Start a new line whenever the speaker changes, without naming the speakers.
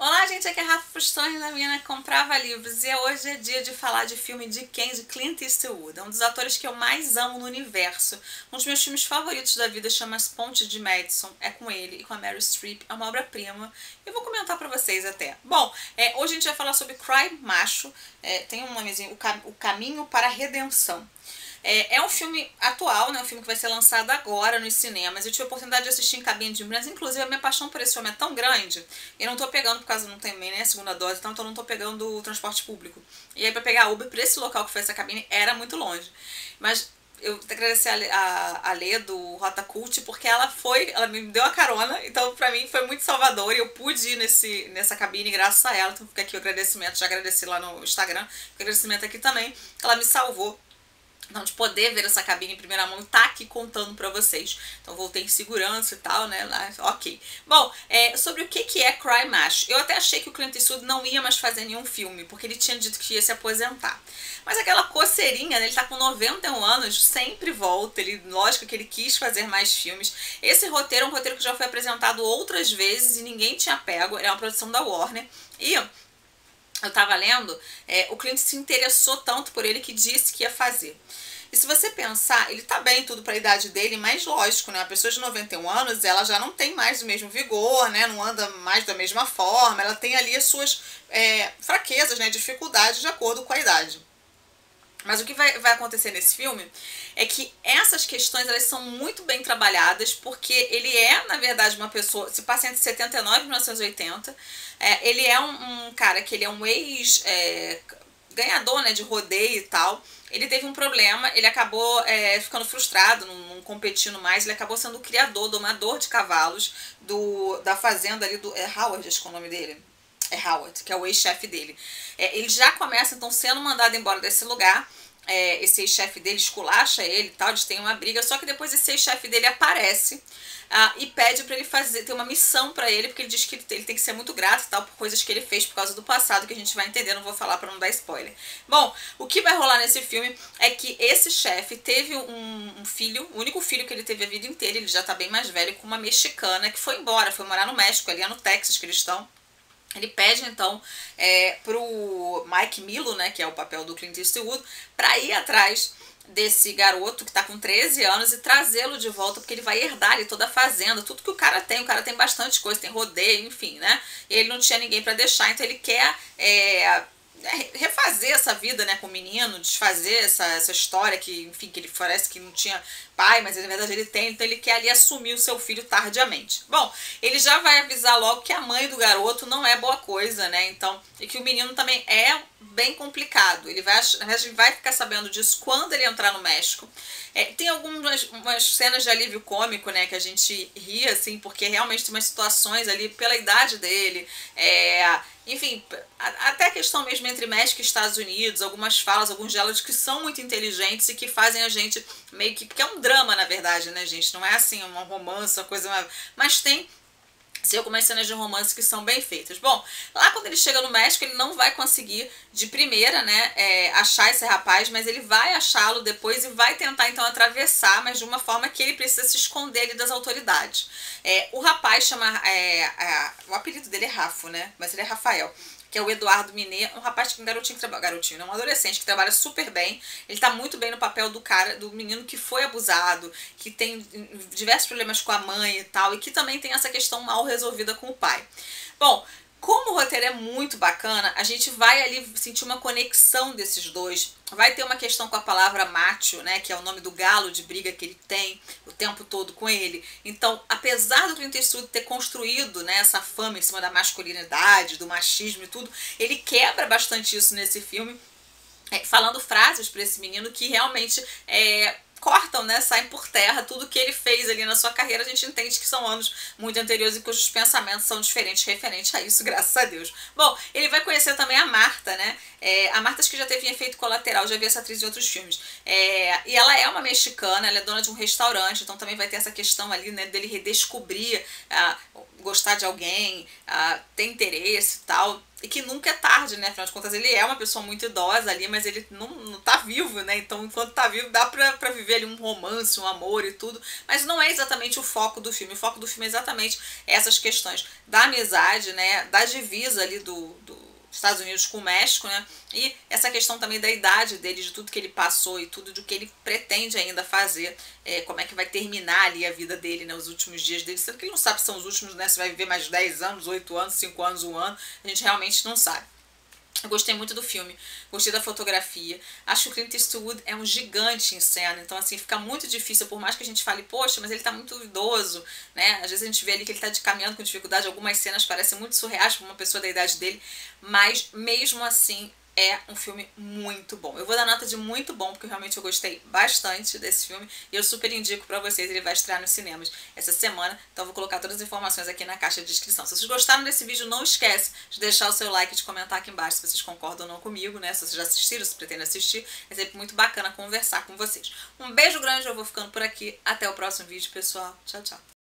Olá, gente, aqui é Rafa Fustões da Mina Comprava Livros e hoje é dia de falar de filme de quem? De Clint Eastwood, é um dos atores que eu mais amo no universo. Um dos meus filmes favoritos da vida chama As Pontes de Madison, é com ele e com a Meryl Streep, é uma obra-prima. Eu vou comentar pra vocês até. Bom, é, hoje a gente vai falar sobre Cry Macho, é, tem um nomezinho, o, Cam o Caminho para a Redenção. É, é, um filme atual, né? Um filme que vai ser lançado agora nos cinemas. Eu tive a oportunidade de assistir em cabine de imprensa. Inclusive, a minha paixão por esse filme é tão grande. Eu não tô pegando, por causa não tem nem a segunda dose, então eu não tô pegando o transporte público. E aí, pra pegar Uber pra esse local que foi essa cabine, era muito longe. Mas eu agradecer a, a, a Lê do Rota Cult, porque ela foi, ela me deu a carona, então pra mim foi muito salvador e eu pude ir nesse, nessa cabine graças a ela. Então fica aqui o agradecimento, já agradeci lá no Instagram, o agradecimento aqui também, ela me salvou então, de poder ver essa cabine em primeira mão e tá aqui contando pra vocês. Então, voltei em segurança e tal, né? Ok. Bom, é, sobre o que, que é Cry Mash. Eu até achei que o Clint Eastwood não ia mais fazer nenhum filme, porque ele tinha dito que ia se aposentar. Mas aquela coceirinha, né? Ele tá com 91 anos, sempre volta. Ele, lógico que ele quis fazer mais filmes. Esse roteiro é um roteiro que já foi apresentado outras vezes e ninguém tinha pego. é uma produção da Warner. E eu estava lendo, é, o cliente se interessou tanto por ele que disse que ia fazer. E se você pensar, ele tá bem tudo para a idade dele, mas lógico, né? A pessoa de 91 anos, ela já não tem mais o mesmo vigor, né? Não anda mais da mesma forma, ela tem ali as suas é, fraquezas, né? Dificuldades de acordo com a idade. Mas o que vai, vai acontecer nesse filme é que essas questões elas são muito bem trabalhadas, porque ele é, na verdade, uma pessoa, se passa entre 79 e 1980, é, ele é um, um, cara que ele é um ex é, né, de rodeio e tal. Ele teve um problema, ele acabou é, ficando frustrado, não, não, competindo mais, ele acabou sendo o criador, domador de cavalos do, da fazenda ali do. É Howard, acho que é o nome dele é Howard, que é o ex-chefe dele. É, ele já começa, então, sendo mandado embora desse lugar. É, esse ex-chefe dele esculacha ele e tal, eles têm uma briga, só que depois esse ex-chefe dele aparece ah, e pede para ele fazer, ter uma missão para ele, porque ele diz que ele tem, ele tem que ser muito grato e tal por coisas que ele fez por causa do passado, que a gente vai entender, não vou falar para não dar spoiler. Bom, o que vai rolar nesse filme é que esse chefe teve um, um, filho, o único filho que ele teve a vida inteira, ele já tá bem mais velho, com uma mexicana que foi embora, foi morar no México, ali é no Texas que eles estão. Ele pede então é, pro Mike Milo, né, que é o papel do Clint Eastwood, para ir atrás desse garoto que está com 13 anos e trazê-lo de volta, porque ele vai herdar ali toda a fazenda, tudo que o cara tem. O cara tem bastante coisa, tem rodeio, enfim, né? E ele não tinha ninguém para deixar, então ele quer é, refazer essa vida, né, com o menino, desfazer essa, essa história que, enfim, que ele parece que não tinha pai, mas na verdade ele tem, então ele quer ali assumir o seu filho tardiamente. Bom, ele já vai avisar logo que a mãe do garoto não é boa coisa, né, então, e que o menino também é bem complicado. Ele vai, verdade, vai ficar sabendo disso quando ele entrar no México. É, tem algumas umas cenas de alívio cômico, né, que a gente ri, assim, porque realmente tem umas situações ali pela idade dele, é, enfim, até a questão mesmo entre México e Estados Unidos, algumas falas, alguns diálogos que são muito inteligentes e que fazem a gente meio que. Porque é um drama, na verdade, né, gente? Não é assim uma romance, uma coisa. Mas tem Sim, algumas cenas de romance que são bem feitas. Bom, lá quando ele chega no México, ele não vai conseguir de primeira, né, é, achar esse rapaz, mas ele vai achá-lo depois e vai tentar então atravessar, mas de uma forma que ele precisa se esconder ali das autoridades. É, o rapaz chama. É, o apelido dele é Rafo, né? Mas ele é Rafael que é o Eduardo Minet, um rapaz, um garotinho que trabalha, garotinho, um adolescente que trabalha super bem. Ele tá muito bem no papel do cara, do menino que foi abusado, que tem diversos problemas com a mãe e tal, e que também tem essa questão mal resolvida com o pai. Bom, como o roteiro é muito bacana, a gente vai ali sentir uma conexão desses dois. Vai ter uma questão com a palavra macho, né, que é o nome do galo de briga que ele tem o tempo todo com ele. Então, apesar do Clint Eastwood ter construído né, essa fama em cima da masculinidade, do machismo e tudo, ele quebra bastante isso nesse filme, é, falando frases para esse menino que realmente é, cortam, né, saem por terra tudo que ele fez ali na sua carreira. A gente entende que são anos muito anteriores e cujos pensamentos são diferentes referentes a isso, graças a Deus. Bom, ele vai conhecer também a Marta, né? É, a Marta acho que já teve efeito colateral, já vi essa atriz em outros filmes. É, e ela é uma mexicana, ela é dona de um restaurante, então também vai ter essa questão ali, né, dele redescobrir gostar de alguém, uh, ter interesse e tal. E que nunca é tarde, né? Afinal de contas, ele é uma pessoa muito idosa ali, mas ele não, não tá vivo, né? Então, enquanto tá vivo, dá pra, pra viver ali um romance, um amor e tudo. Mas não é exatamente o foco do filme. O foco do filme é exatamente essas questões da amizade, né? Da divisa ali do, do Estados Unidos com o México, né? E essa questão também da idade dele, de tudo que ele passou e tudo do que ele pretende ainda fazer, é, como é que vai terminar ali a vida dele, né? Os últimos dias dele, sendo que ele não sabe se são os últimos, né? Se vai viver mais 10 anos, 8 anos, 5 anos, 1 ano, a gente realmente não sabe. Eu gostei muito do filme, gostei da fotografia. Acho que o Clint Eastwood é um gigante em cena, então assim, fica muito difícil, por mais que a gente fale, poxa, mas ele tá muito idoso, né? Às vezes a gente vê ali que ele tá de caminhando com dificuldade, algumas cenas parecem muito surreais para uma pessoa da idade dele, mas mesmo assim é um filme muito bom. Eu vou dar nota de muito bom, porque realmente eu gostei bastante desse filme e eu super indico para vocês, ele vai estrear nos cinemas essa semana, então eu vou colocar todas as informações aqui na caixa de descrição. Se vocês gostaram desse vídeo, não esquece de deixar o seu like e de comentar aqui embaixo se vocês concordam ou não comigo, né? Se vocês já assistiram, se pretendem assistir, é sempre muito bacana conversar com vocês. Um beijo grande, eu vou ficando por aqui, até o próximo vídeo, pessoal. Tchau, tchau.